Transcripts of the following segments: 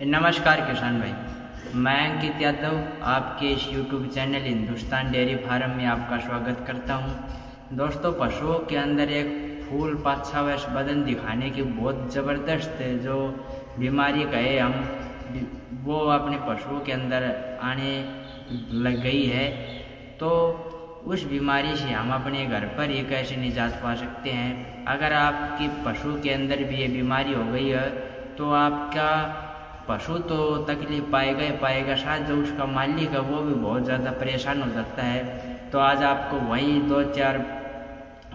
नमस्कार किसान भाई। मैं अंकित यादव, आपके इस YouTube channel Hindustan dairy farm में आपका स्वागत करता हूँ। दोस्तों, पशुओं के अंदर एक फूल पाछा वर्ष बदन दिखाने की बहुत ज़बरदस्त जो बीमारी कहे हम वो अपने पशुओं के अंदर आने लग गई है। तो उस बीमारी से हम अपने घर पर ही कैसे निजात पा सकते हैं? अगर आपकी पशु के अंदर भी ये बीमारी हो गई है तो आपका पशु तो तकलीफ़ पाएगा ही पाएगा, शायद जो उसका मालिक है वो भी बहुत ज़्यादा परेशान हो सकता है। तो आज आपको वही दो चार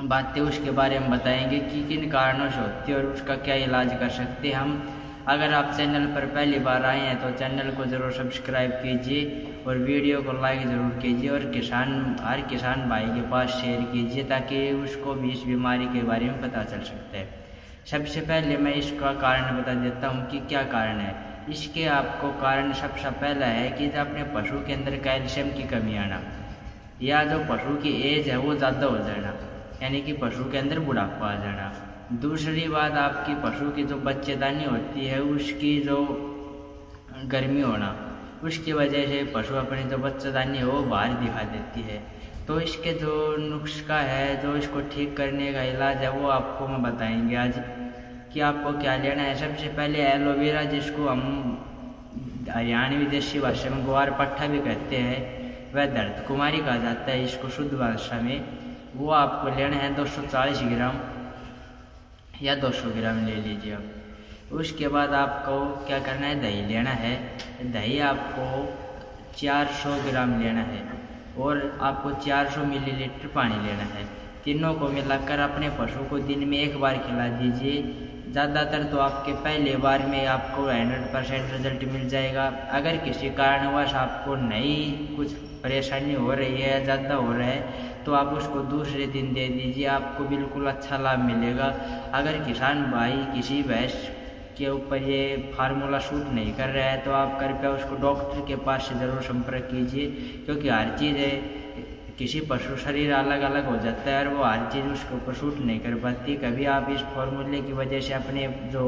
बातें उसके बारे में बताएँगे कि किन कारणों से होती है और उसका क्या इलाज कर सकते हैं हम। अगर आप चैनल पर पहली बार आए हैं तो चैनल को ज़रूर सब्सक्राइब कीजिए और वीडियो को लाइक ज़रूर कीजिए और किसान, हर किसान भाई के पास शेयर कीजिए ताकि उसको भी इस बीमारी के बारे में पता चल सकता है। सबसे पहले मैं इसका कारण बता देता हूँ कि क्या कारण है। इसके आपको कारण सबसे पहला है कि अपने पशु के अंदर कैल्शियम की कमी आना। या जो पशु की एज है वो ज़्यादा हो जाना, यानी कि पशु के अंदर बुढ़ापा आ जाना। दूसरी बात, आपकी पशु की जो बच्चेदानी होती है, उसकी जो गर्मी होना, उसकी वजह से पशु अपनी जो बच्चेदानी है वो बाहर दिखा देती है। तो इसके जो नुस्खा है, जो इसको ठीक करने का इलाज है, वो आपको मैं बताएँगे आज। कि आपको क्या लेना है? सबसे पहले एलोवेरा जिसको हम हरियाणवी देशी भाषा में ग्वार पट्टा भी कहते हैं, वह दर्द कुमारी कहा जाता है। इसको शुद्ध भाषा में वो आपको लेना है 240 ग्राम या 200 ग्राम ले लीजिए आप। उसके बाद आपको क्या करना है? दही लेना है। दही आपको 400 ग्राम लेना है और आपको 400 मिलीलीटर पानी लेना है। तीनों को मिलाकर अपने पशु को दिन में एक बार खिला दीजिए। ज़्यादातर तो आपके पहले बार में आपको हंड्रेड परसेंट रिज़ल्ट मिल जाएगा। अगर किसी कारणवश आपको नई कुछ परेशानी हो रही है ज़्यादा हो रहा है तो आप उसको दूसरे दिन दे दीजिए, आपको बिल्कुल अच्छा लाभ मिलेगा। अगर किसान भाई, किसी भैंस के ऊपर ये फार्मूला शूट नहीं कर रहा है तो आप कृपया उसको डॉक्टर के पास से ज़रूर संपर्क कीजिए, क्योंकि हर चीज़ है। किसी पशु शरीर अलग अलग हो जाता है और वो हर चीज़ उसके ऊपर शूट नहीं कर पाती। कभी आप इस फॉर्मूले की वजह से अपने जो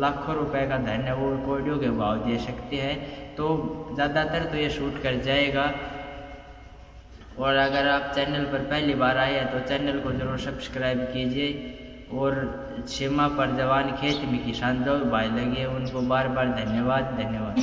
लाखों रुपए का धन है, वो कोडियों के भाव दे सकते हैं तो ज़्यादातर तो ये शूट कर जाएगा। और अगर आप चैनल पर पहली बार आए हैं तो चैनल को ज़रूर सब्सक्राइब कीजिए। और सीमा पर जवान खेत में किसान जो भाई लगे उनको बार बार धन्यवाद धन्यवाद।